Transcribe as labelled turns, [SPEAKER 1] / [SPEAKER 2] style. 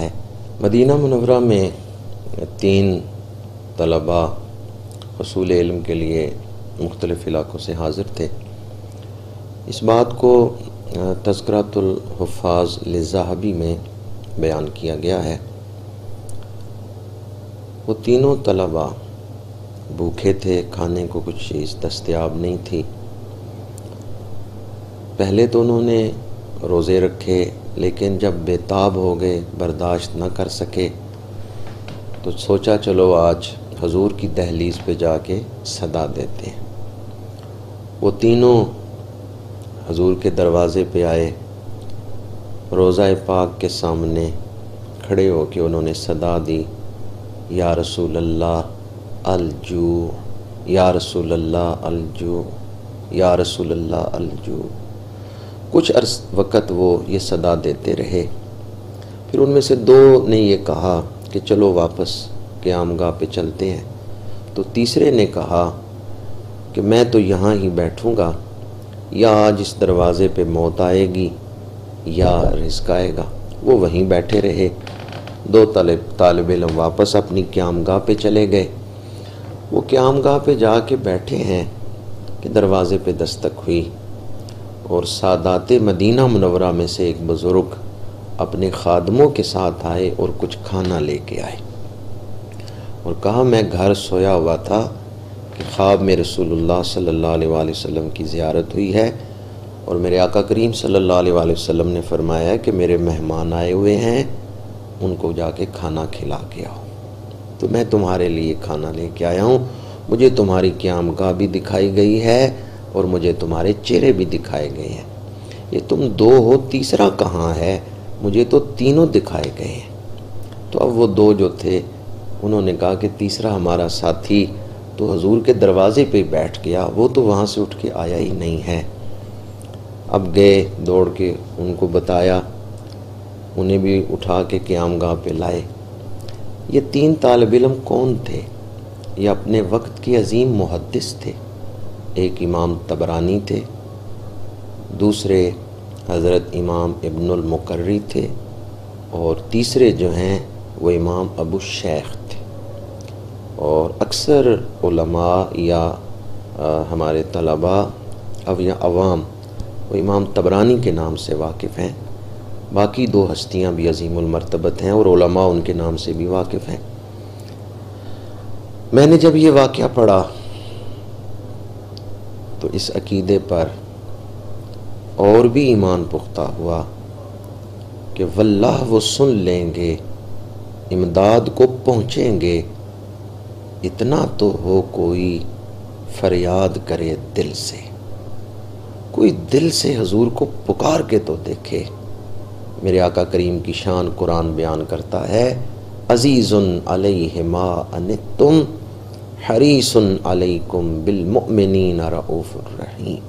[SPEAKER 1] है। मदीना मनवरा में तीन तलबा हसूल इल्म के लिए मुख्तलिफ़ इलाक़ों से हाज़िर थे। इस बात को तस्करतुल्फ़ाज लज़ाहबी में बयान किया गया है। वो तीनों तलबा भूखे थे, खाने को कुछ चीज़ दस्तियाब नहीं थी। पहले तो उन्होंने रोज़े रखे लेकिन जब बेताब हो गए, बर्दाश्त न कर सके तो सोचा चलो आज हजूर की दहलीज पे जाके सदा देते हैं। वो तीनों हजूर के दरवाज़े पे आए रोज़ा पाक के सामने खड़े होकर उन्होंने सदा दी, या रसूल अल्लाह अलजू या रसूल अल्लाह अलजू या रसूल अल्लाह अलजू कुछ अर्स वक़्त वो ये सदा देते रहे। फिर उनमें से दो ने ये कहा कि चलो वापस क़यामगाह पे चलते हैं। तो तीसरे ने कहा कि मैं तो यहाँ ही बैठूँगा, या आज इस दरवाज़े पे मौत आएगी, या रिस्क आएगा। वो वहीं बैठे रहे। दो तालब तालब इलम वापस अपनी क़यामगाह पे चले गए। वो क़यामगाह पे जाके बैठे हैं कि दरवाज़े पे दस्तक हुई। और सादात मदीना मनवरा में से एक बुज़ुर्ग अपने ख़ादमों के साथ आए और कुछ खाना लेके आए। और कहा, मैं घर सोया हुआ था कि ख्वाब में रसूलुल्लाह सल्लल्लाहु अलैहि वसल्लम की ज़ियारत हुई है और मेरे आका करीम सल्लल्लाहु अलैहि वसल्लम ने फरमाया कि मेरे मेहमान आए हुए हैं, उनको जाके खाना खिला के आओ। तो मैं तुम्हारे लिए खाना लेके आया हूँ। मुझे तुम्हारी क्याम का भी दिखाई गई है और मुझे तुम्हारे चेहरे भी दिखाए गए हैं। ये तुम दो हो, तीसरा कहाँ है? मुझे तो तीनों दिखाए गए हैं। तो अब वो दो जो थे, उन्होंने कहा कि तीसरा हमारा साथी तो हजूर के दरवाजे पे बैठ गया, वो तो वहाँ से उठ के आया ही नहीं है। अब गए, दौड़ के उनको बताया, उन्हें भी उठा के क्याम गाह पे लाए। ये तीन तालब इलम कौन थे? ये अपने वक्त के अजीम मुहदस थे। एक इमाम तबरानी थे। दूसरे हज़रत इमाम इब्नुल थे और तीसरे जो हैं वो इमाम अबू शेख थे। और अक्सर उलमा या आ, हमारे तलबा अब या अवाम वो इमाम तबरानी के नाम से वाकिफ़ हैं। बाकी दो हस्तियाँ भी अजीमरतबत हैं और उलमा उनके नाम से भी वाकिफ़ हैं। मैंने जब ये वाक़ पढ़ा तो इस अकीदे पर और भी ईमान पुख्ता हुआ कि वल्लाह वो सुन लेंगे, इमदाद को पहुँचेंगे, इतना तो हो कोई फरियाद करे दिल से। कोई दिल से हजूर को पुकार के तो देखे। मेरे आका करीम की शान कुरान बयान करता है, अजीज़ुन अलैहिमा अन तुम हरीसन अलैकुम बिलमुमिनीन रऊफ़ुर रहीम।